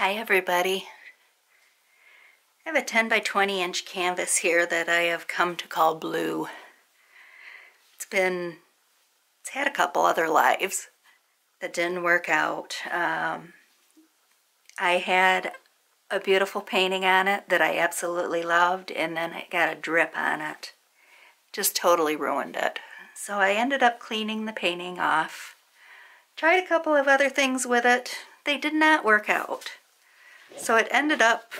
Hi everybody. I have a 10 by 20 inch canvas here that I have come to call blue. It's been, it's had a couple other lives that didn't work out. Um, I had a beautiful painting on it that I absolutely loved and then I got a drip on it. Just totally ruined it. So I ended up cleaning the painting off. Tried a couple of other things with it. They did not work out. So it ended up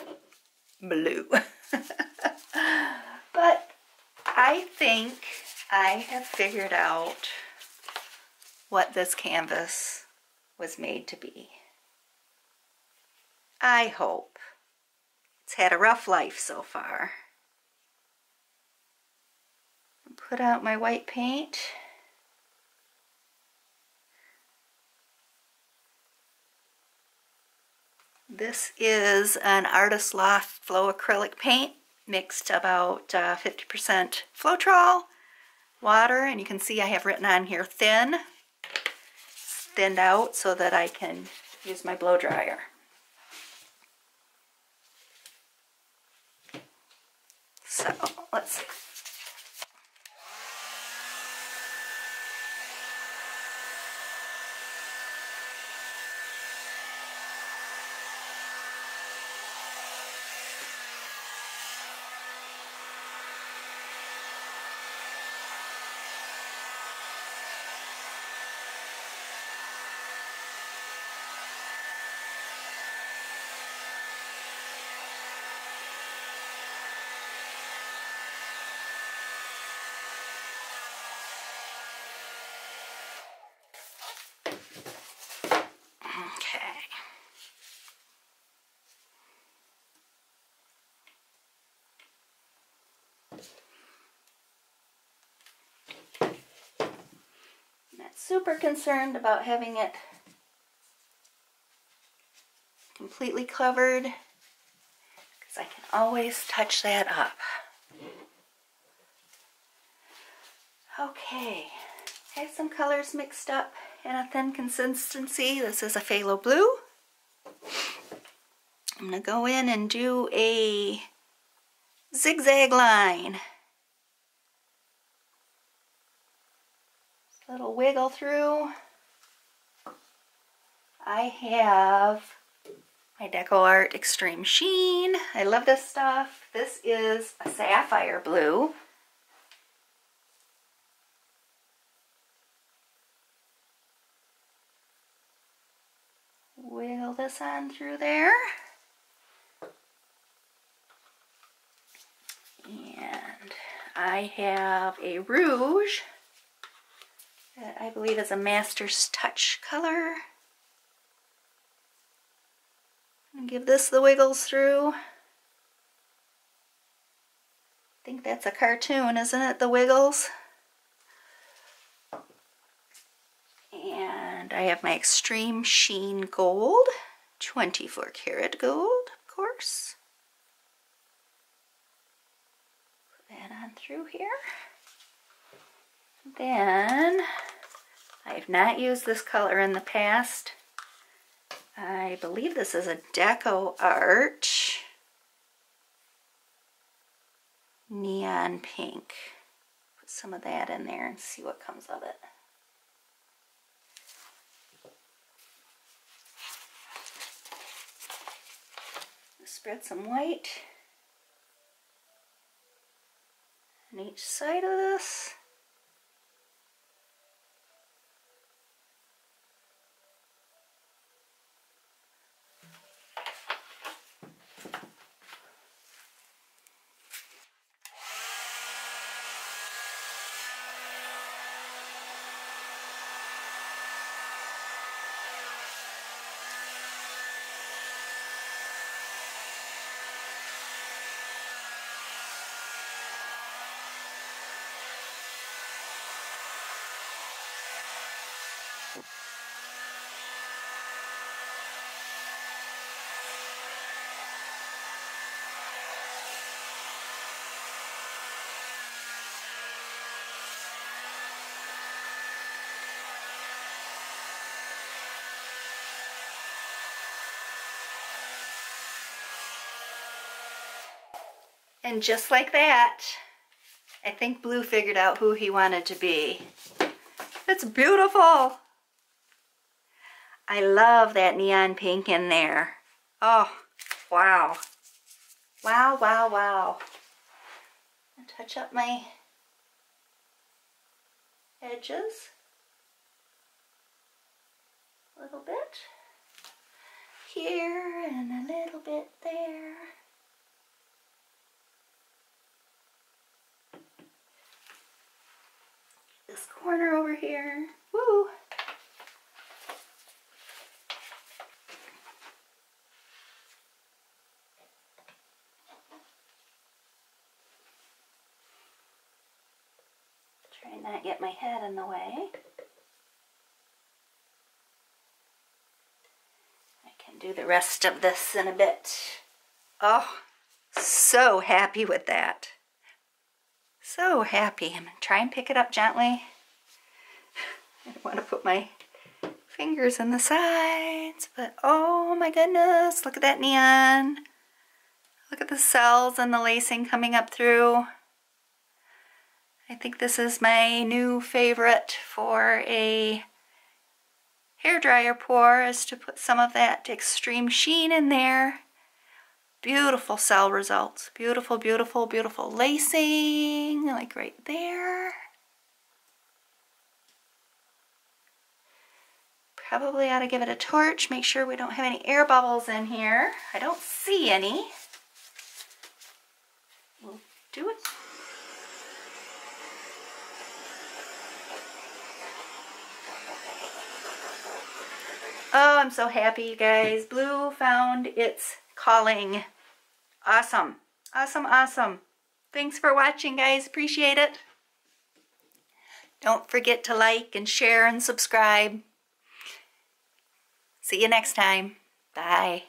blue. but I think I have figured out what this canvas was made to be. I hope. It's had a rough life so far. Put out my white paint. This is an Artist Loft Flow Acrylic Paint mixed about 50% uh, Floetrol, water, and you can see I have written on here thin, thinned out so that I can use my blow dryer. So let's see. Super concerned about having it completely covered because I can always touch that up. Okay, I have some colors mixed up in a thin consistency. This is a phthalo blue. I'm going to go in and do a zigzag line. Little wiggle through. I have my DecoArt Extreme Sheen. I love this stuff. This is a sapphire blue. Wiggle this on through there. And I have a rouge that I believe is a Master's Touch color. And give this the wiggles through. I think that's a cartoon, isn't it? The wiggles. And I have my Extreme Sheen Gold, 24 karat gold, of course. Put that on through here. Then, I have not used this color in the past. I believe this is a DecoArt neon pink. Put some of that in there and see what comes of it. Spread some white on each side of this. And just like that, I think Blue figured out who he wanted to be. It's beautiful. I love that neon pink in there. Oh, wow. Wow, wow, wow. touch up my edges a little bit here and a little bit there. This corner over here. And not get my head in the way. I can do the rest of this in a bit. Oh, so happy with that. So happy. I'm going to try and pick it up gently. I don't want to put my fingers in the sides, but oh my goodness, look at that neon. Look at the cells and the lacing coming up through. I think this is my new favorite for a hair dryer pour is to put some of that extreme sheen in there. Beautiful cell results. Beautiful, beautiful, beautiful lacing, like right there. Probably ought to give it a torch, make sure we don't have any air bubbles in here. I don't see any. We'll do it Oh, I'm so happy, you guys. Blue found its calling. Awesome. Awesome, awesome. Thanks for watching, guys. Appreciate it. Don't forget to like and share and subscribe. See you next time. Bye.